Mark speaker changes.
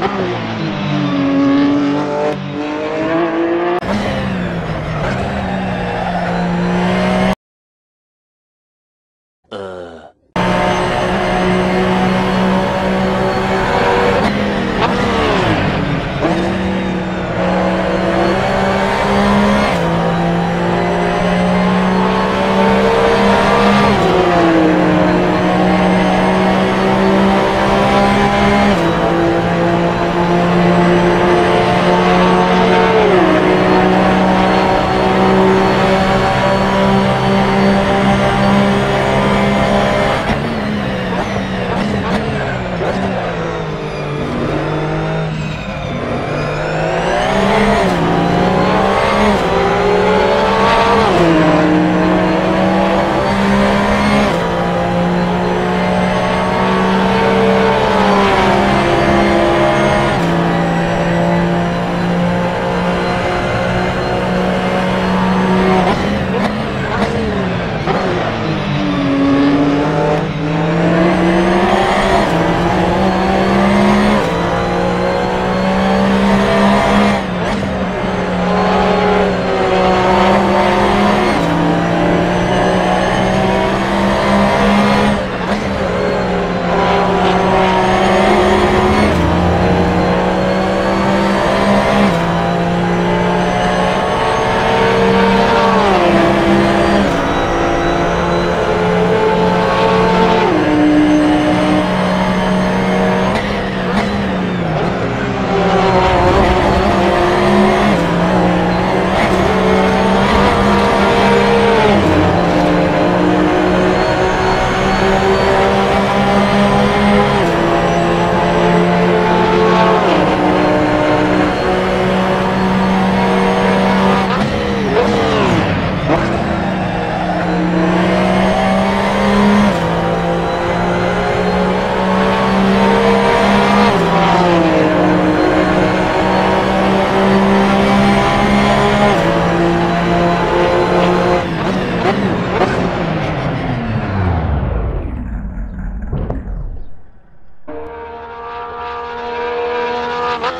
Speaker 1: Thank Oh,